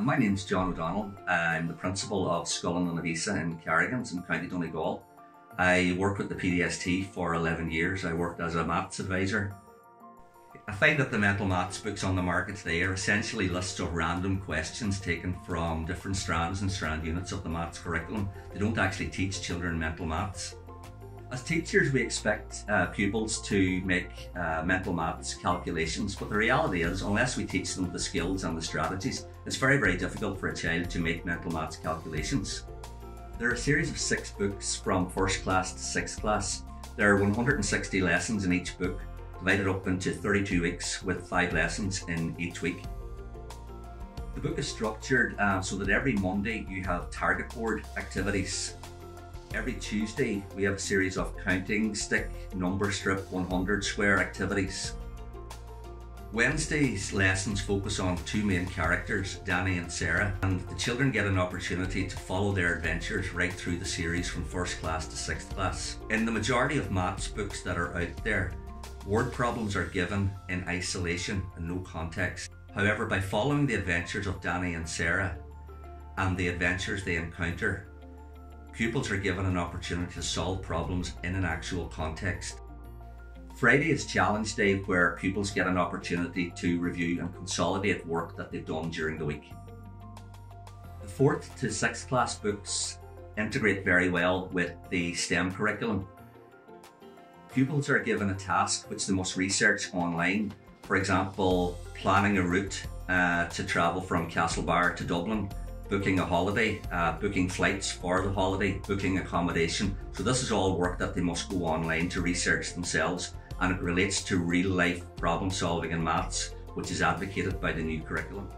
Uh, my name's John O'Donnell. I'm the principal of Scullin and Avisa in Carrigans in County Donegal. I worked with the PDST for 11 years. I worked as a maths advisor. I find that the mental maths books on the market today are essentially lists of random questions taken from different strands and strand units of the maths curriculum. They don't actually teach children mental maths. As teachers, we expect uh, pupils to make uh, mental maths calculations, but the reality is, unless we teach them the skills and the strategies, it's very, very difficult for a child to make mental maths calculations. There are a series of six books from first class to sixth class. There are 160 lessons in each book, divided up into 32 weeks with five lessons in each week. The book is structured uh, so that every Monday you have target board activities Every Tuesday, we have a series of counting stick, number strip, 100 square activities. Wednesday's lessons focus on two main characters, Danny and Sarah, and the children get an opportunity to follow their adventures right through the series from first class to sixth class. In the majority of maths books that are out there, word problems are given in isolation and no context. However, by following the adventures of Danny and Sarah and the adventures they encounter, Pupils are given an opportunity to solve problems in an actual context. Friday is challenge day where pupils get an opportunity to review and consolidate work that they've done during the week. The fourth to sixth class books integrate very well with the STEM curriculum. Pupils are given a task which they must research online. For example, planning a route uh, to travel from Castlebar to Dublin booking a holiday, uh, booking flights for the holiday, booking accommodation. So this is all work that they must go online to research themselves and it relates to real life problem solving in maths, which is advocated by the new curriculum.